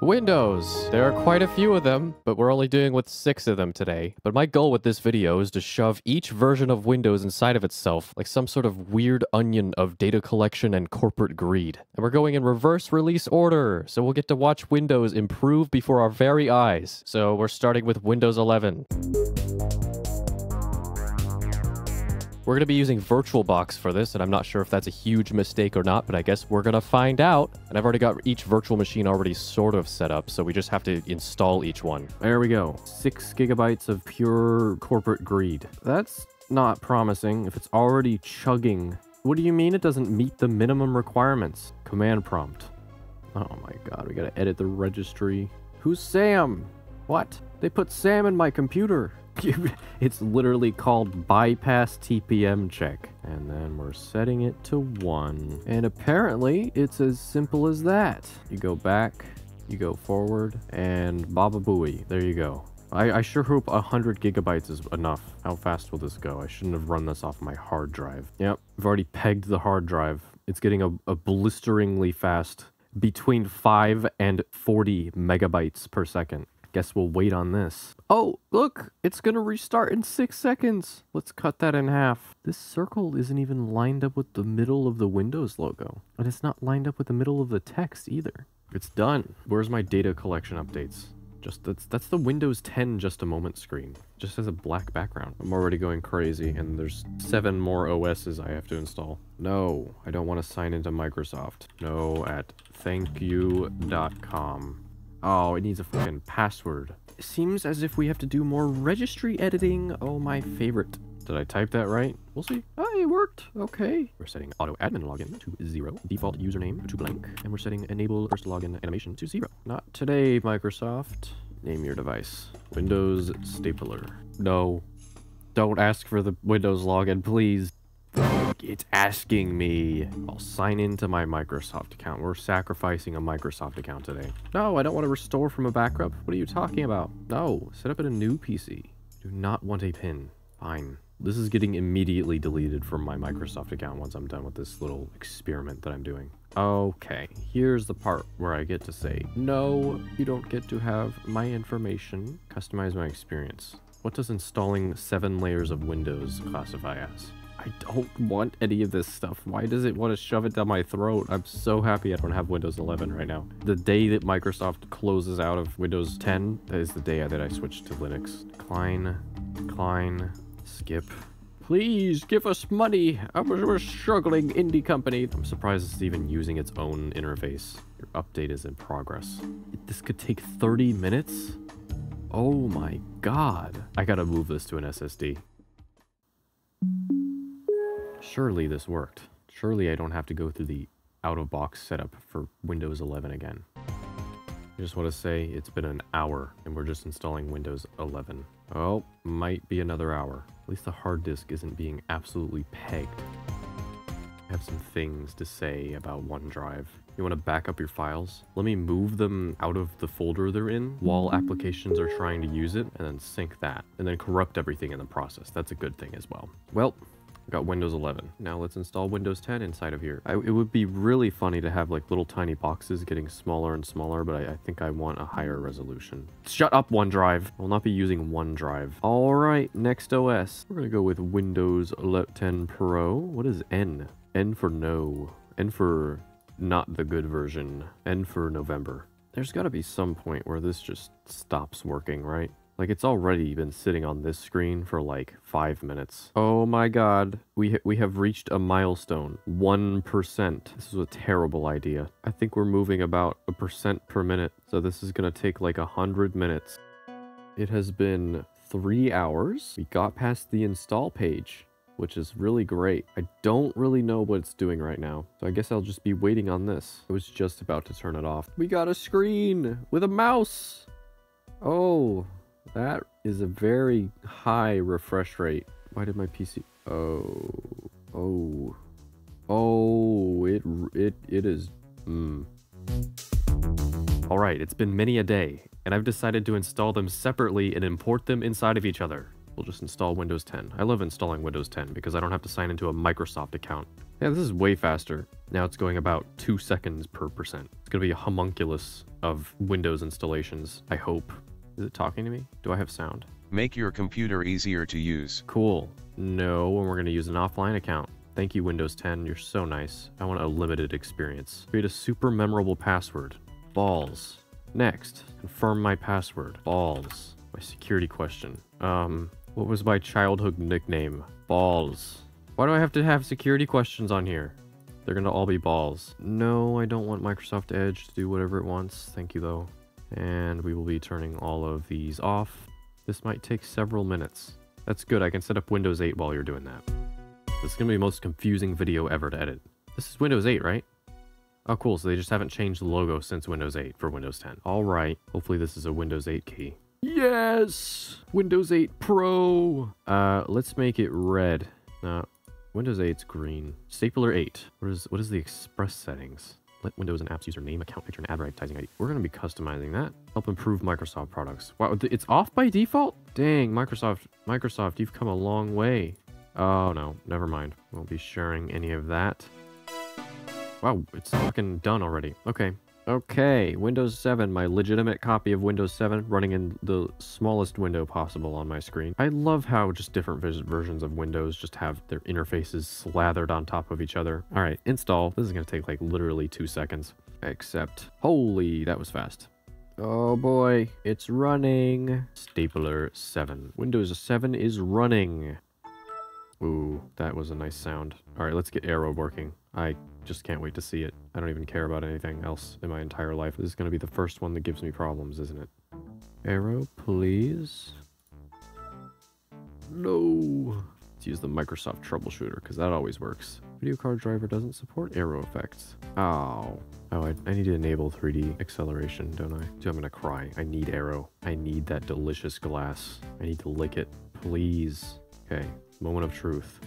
Windows. There are quite a few of them, but we're only doing with six of them today. But my goal with this video is to shove each version of Windows inside of itself like some sort of weird onion of data collection and corporate greed. And we're going in reverse release order, so we'll get to watch Windows improve before our very eyes. So we're starting with Windows 11. We're going to be using VirtualBox for this, and I'm not sure if that's a huge mistake or not, but I guess we're going to find out. And I've already got each virtual machine already sort of set up, so we just have to install each one. There we go. Six gigabytes of pure corporate greed. That's not promising if it's already chugging. What do you mean it doesn't meet the minimum requirements? Command prompt. Oh my god, we gotta edit the registry. Who's Sam? What? They put Sam in my computer. it's literally called bypass TPM check. And then we're setting it to one. And apparently it's as simple as that. You go back, you go forward, and baba booey. There you go. I, I sure hope 100 gigabytes is enough. How fast will this go? I shouldn't have run this off my hard drive. Yep, I've already pegged the hard drive. It's getting a, a blisteringly fast between 5 and 40 megabytes per second. Guess we'll wait on this. Oh, look, it's gonna restart in six seconds. Let's cut that in half. This circle isn't even lined up with the middle of the Windows logo. And it's not lined up with the middle of the text either. It's done. Where's my data collection updates? Just that's that's the Windows 10 just a moment screen. Just has a black background. I'm already going crazy and there's seven more OSs I have to install. No, I don't want to sign into Microsoft. No at thankyou.com. Oh, it needs a fucking password. It seems as if we have to do more registry editing. Oh, my favorite. Did I type that right? We'll see. Oh, it worked. Okay. We're setting auto admin login to zero, default username to blank, and we're setting enable first login animation to zero. Not today, Microsoft. Name your device. Windows stapler. No. Don't ask for the Windows login, please. It's asking me. I'll sign into my Microsoft account. We're sacrificing a Microsoft account today. No, I don't want to restore from a backup. What are you talking about? No, set up in a new PC. Do not want a pin. Fine. This is getting immediately deleted from my Microsoft account once I'm done with this little experiment that I'm doing. Okay, here's the part where I get to say, no, you don't get to have my information. Customize my experience. What does installing seven layers of Windows classify as? I don't want any of this stuff. Why does it want to shove it down my throat? I'm so happy I don't have Windows 11 right now. The day that Microsoft closes out of Windows 10, that is the day that I switch to Linux. Klein, Klein, skip. Please give us money. We're a struggling indie company. I'm surprised it's even using its own interface. Your update is in progress. This could take 30 minutes? Oh my god. I gotta move this to an SSD. Surely this worked. Surely I don't have to go through the out-of-box setup for Windows 11 again. I just want to say it's been an hour and we're just installing Windows 11. Oh, might be another hour. At least the hard disk isn't being absolutely pegged. I have some things to say about OneDrive. You want to back up your files? Let me move them out of the folder they're in while applications are trying to use it, and then sync that, and then corrupt everything in the process. That's a good thing as well. Well, got Windows 11. Now let's install Windows 10 inside of here. I, it would be really funny to have like little tiny boxes getting smaller and smaller, but I, I, think I want a higher resolution. Shut up, OneDrive. I will not be using OneDrive. All right, next OS. We're gonna go with Windows 10 Pro. What is N? N for no. N for not the good version. N for November. There's gotta be some point where this just stops working, right? Like, it's already been sitting on this screen for like five minutes. Oh my god. We, ha we have reached a milestone. 1%. This is a terrible idea. I think we're moving about a percent per minute. So this is gonna take like a hundred minutes. It has been three hours. We got past the install page which is really great. I don't really know what it's doing right now, so I guess I'll just be waiting on this. I was just about to turn it off. We got a screen with a mouse! Oh, that is a very high refresh rate. Why did my PC... Oh. Oh. Oh, it, it, it is... Mm. Alright, it's been many a day, and I've decided to install them separately and import them inside of each other. We'll just install Windows 10. I love installing Windows 10 because I don't have to sign into a Microsoft account. Yeah, this is way faster. Now it's going about two seconds per percent. It's going to be a homunculus of Windows installations, I hope. Is it talking to me? Do I have sound? Make your computer easier to use. Cool. No, and we're going to use an offline account. Thank you, Windows 10. You're so nice. I want a limited experience. Create a super memorable password. Balls. Next, confirm my password. Balls. My security question. Um, what was my childhood nickname? Balls. Why do I have to have security questions on here? They're gonna all be balls. No, I don't want Microsoft Edge to do whatever it wants. Thank you, though. And we will be turning all of these off. This might take several minutes. That's good. I can set up Windows 8 while you're doing that. This is gonna be the most confusing video ever to edit. This is Windows 8, right? Oh, cool. So they just haven't changed the logo since Windows 8 for Windows 10. All right. Hopefully this is a Windows 8 key. Yes! Windows 8 Pro! Uh, let's make it red. No, Windows 8's green. Stapler 8. What is, what is the express settings? Let Windows and apps use your name, account picture, and advertising ID. We're going to be customizing that. Help improve Microsoft products. Wow, it's off by default? Dang, Microsoft, Microsoft, you've come a long way. Oh, no, never mind. Won't be sharing any of that. Wow, it's fucking done already. Okay. Okay, Windows 7, my legitimate copy of Windows 7 running in the smallest window possible on my screen. I love how just different versions of Windows just have their interfaces slathered on top of each other. All right, install. This is to take like literally two seconds. Except, holy, that was fast. Oh boy, it's running. Stapler 7. Windows 7 is running. Ooh, that was a nice sound. All right, let's get Aero working. I just can't wait to see it. I don't even care about anything else in my entire life. This is going to be the first one that gives me problems, isn't it? Aero, please. No. Let's use the Microsoft troubleshooter, because that always works. Video card driver doesn't support Aero effects. Oh. Oh, I, I need to enable 3D acceleration, don't I? Dude, I'm gonna cry. I need Aero. I need that delicious glass. I need to lick it. Please. Okay, moment of truth.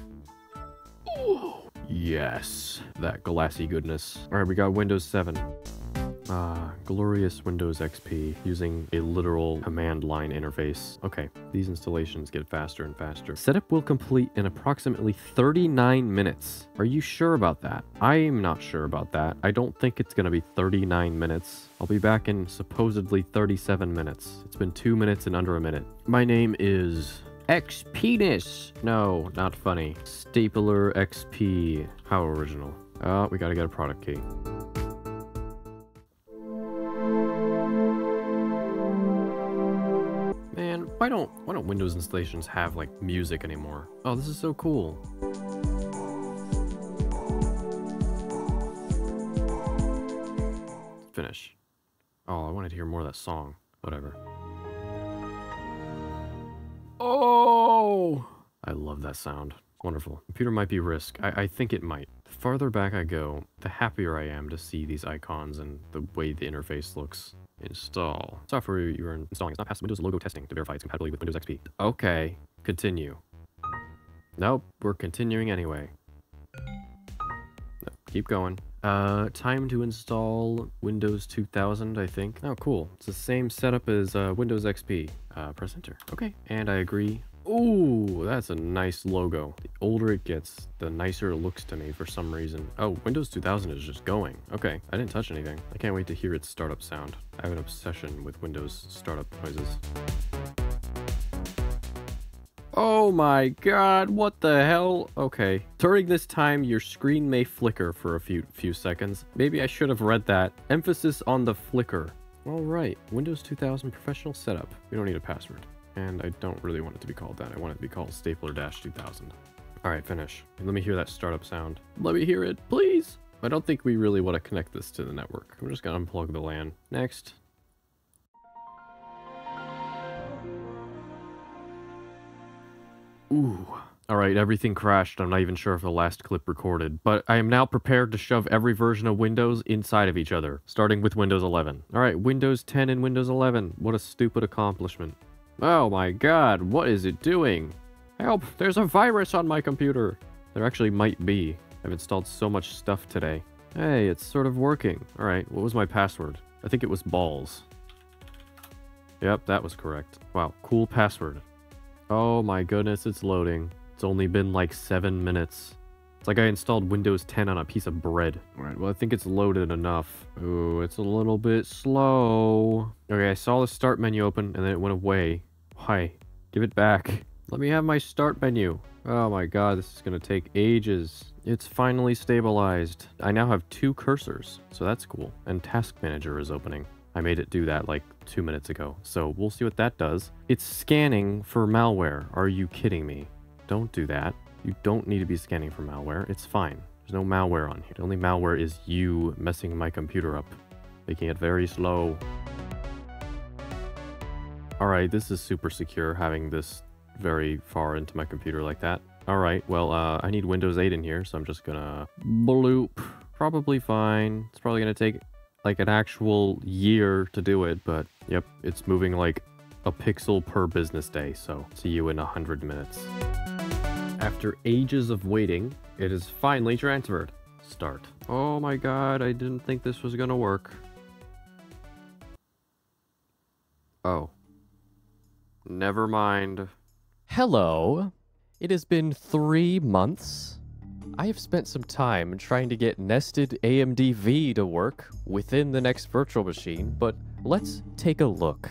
Yes, that glassy goodness. All right, we got Windows 7. Ah, glorious Windows XP using a literal command line interface. Okay, these installations get faster and faster. Setup will complete in approximately 39 minutes. Are you sure about that? I am not sure about that. I don't think it's going to be 39 minutes. I'll be back in supposedly 37 minutes. It's been two minutes and under a minute. My name is X-Penis. No, not funny. Stapler XP. How original. Oh, we gotta get a product key. Man, why don't why don't Windows installations have like music anymore? Oh, this is so cool. Finish. Oh, I wanted to hear more of that song. Whatever. Oh! I love that sound. Wonderful. Computer might be risk. I, I think it might. The farther back I go, the happier I am to see these icons and the way the interface looks. Install. Software you are installing is not passed Windows logo testing to verify its compatibility with Windows XP. Okay. Continue. Nope, we're continuing anyway. Keep going. Uh, time to install Windows 2000, I think. Oh, cool. It's the same setup as uh, Windows XP. Uh, press enter. Okay, and I agree. Ooh, that's a nice logo. The older it gets, the nicer it looks to me for some reason. Oh, Windows 2000 is just going. Okay, I didn't touch anything. I can't wait to hear its startup sound. I have an obsession with Windows startup noises. Oh my god, what the hell? Okay. During this time, your screen may flicker for a few few seconds. Maybe I should have read that. Emphasis on the flicker. Alright, Windows 2000 professional setup. We don't need a password. And I don't really want it to be called that. I want it to be called Stapler-2000. Alright, finish. Let me hear that startup sound. Let me hear it, please! I don't think we really want to connect this to the network. I'm just gonna unplug the LAN. Next. Ooh. Alright, everything crashed. I'm not even sure if the last clip recorded. But I am now prepared to shove every version of Windows inside of each other, starting with Windows 11. Alright, Windows 10 and Windows 11. What a stupid accomplishment. Oh my god, what is it doing? Help, there's a virus on my computer. There actually might be. I've installed so much stuff today. Hey, it's sort of working. Alright, what was my password? I think it was balls. Yep, that was correct. Wow, cool password. Oh my goodness, it's loading. It's only been like seven minutes. It's like I installed Windows 10 on a piece of bread. Alright, well I think it's loaded enough. Ooh, it's a little bit slow. Okay, I saw the start menu open and then it went away. Why? Give it back. Let me have my start menu. Oh my god, this is gonna take ages. It's finally stabilized. I now have two cursors, so that's cool. And Task Manager is opening. I made it do that like two minutes ago, so we'll see what that does. It's scanning for malware. Are you kidding me? Don't do that. You don't need to be scanning for malware. It's fine. There's no malware on here. The only malware is you messing my computer up, making it very slow. Alright, this is super secure, having this very far into my computer like that. Alright, well, uh, I need Windows 8 in here, so I'm just gonna bloop. Probably fine. It's probably gonna take like an actual year to do it, but yep, it's moving like a pixel per business day, so see you in a hundred minutes. After ages of waiting, it is finally transferred. Start. Oh my god, I didn't think this was gonna work. Oh. Never mind. Hello. It has been three months. I have spent some time trying to get nested AMD V to work within the next virtual machine, but let's take a look,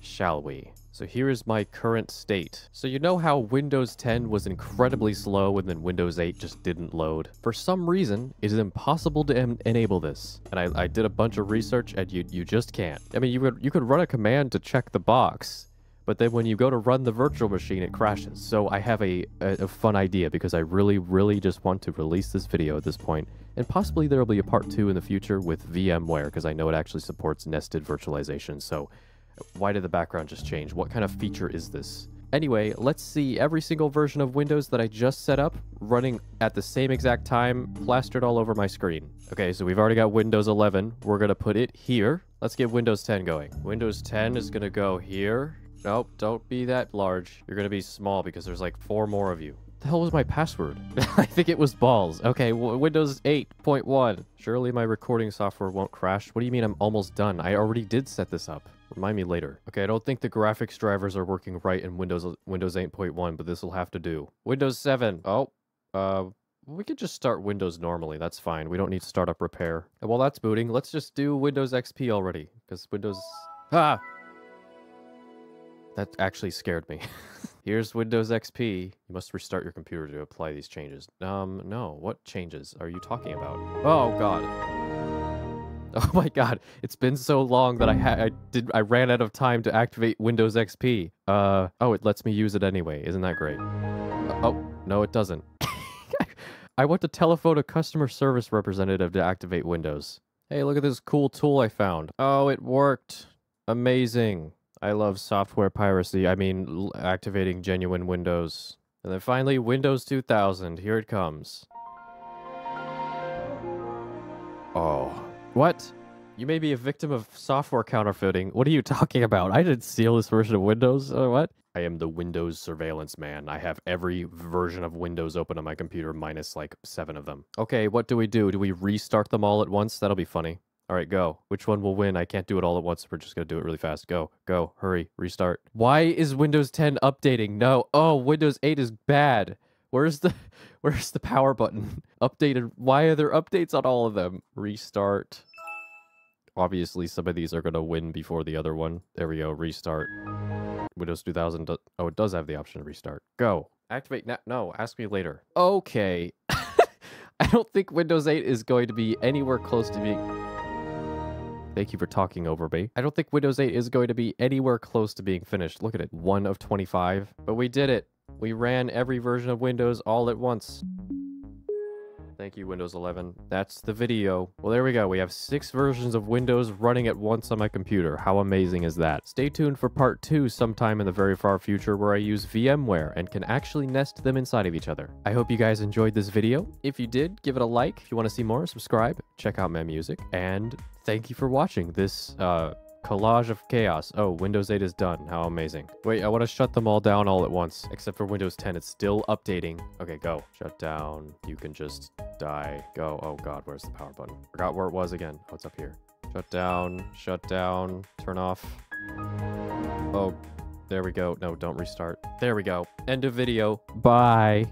shall we? So here is my current state. So you know how Windows 10 was incredibly slow and then Windows 8 just didn't load? For some reason, it is impossible to en enable this. And I, I did a bunch of research and you, you just can't. I mean, you could, you could run a command to check the box, but then when you go to run the virtual machine, it crashes. So I have a, a, a, fun idea because I really, really just want to release this video at this point, and possibly there will be a part two in the future with VMware because I know it actually supports nested virtualization. So why did the background just change? What kind of feature is this? Anyway, let's see every single version of Windows that I just set up running at the same exact time, plastered all over my screen. Okay, so we've already got Windows 11. We're going to put it here. Let's get Windows 10 going. Windows 10 is going to go here. Nope, don't be that large. You're gonna be small because there's like four more of you. What the hell was my password? I think it was balls. Okay, Windows 8.1. Surely my recording software won't crash. What do you mean I'm almost done? I already did set this up. Remind me later. Okay, I don't think the graphics drivers are working right in Windows Windows 8.1, but this will have to do. Windows 7. Oh, uh, we could just start Windows normally. That's fine. We don't need startup repair. And while that's booting, let's just do Windows XP already, because Windows... Ah! That actually scared me. Here's Windows XP. You must restart your computer to apply these changes. Um, no. What changes are you talking about? Oh, God. Oh my god, it's been so long that I had I did I ran out of time to activate Windows XP. Uh oh, it lets me use it anyway. Isn't that great? Uh, oh, no it doesn't. I went to telephone a customer service representative to activate Windows. Hey, look at this cool tool I found. Oh, it worked. Amazing. I love software piracy. I mean, activating genuine Windows. And then finally, Windows 2000. Here it comes. Oh. What? You may be a victim of software counterfeiting. What are you talking about? I didn't steal this version of Windows. Uh, what? I am the Windows surveillance man. I have every version of Windows open on my computer minus like seven of them. Okay, what do we do? Do we restart them all at once? That'll be funny. All right, go. Which one will win? I can't do it all at once. We're just going to do it really fast. Go, go, hurry, restart. Why is Windows 10 updating? No. Oh, Windows 8 is bad. Where's the where's the power button? Updated. Why are there updates on all of them? Restart. Obviously, some of these are going to win before the other one. There we go. Restart. Windows 2000. Do oh, it does have the option to restart. Go. Activate now. No, ask me later. Okay. I don't think Windows 8 is going to be anywhere close to being Thank you for talking over me. I don't think Windows 8 is going to be anywhere close to being finished. Look at it. One of 25. But we did it. We ran every version of Windows all at once. Thank you, Windows 11. That's the video. Well, there we go. We have six versions of Windows running at once on my computer. How amazing is that? Stay tuned for part two sometime in the very far future where I use VMware and can actually nest them inside of each other. I hope you guys enjoyed this video. If you did, give it a like. If you want to see more, subscribe, check out my music, and thank you for watching this, uh, Collage of chaos. Oh, Windows 8 is done. How amazing. Wait, I want to shut them all down all at once. Except for Windows 10. It's still updating. Okay, go. Shut down. You can just die. Go. Oh god, where's the power button? Forgot where it was again. Oh, it's up here. Shut down. Shut down. Turn off. Oh There we go. No, don't restart. There we go. End of video. Bye.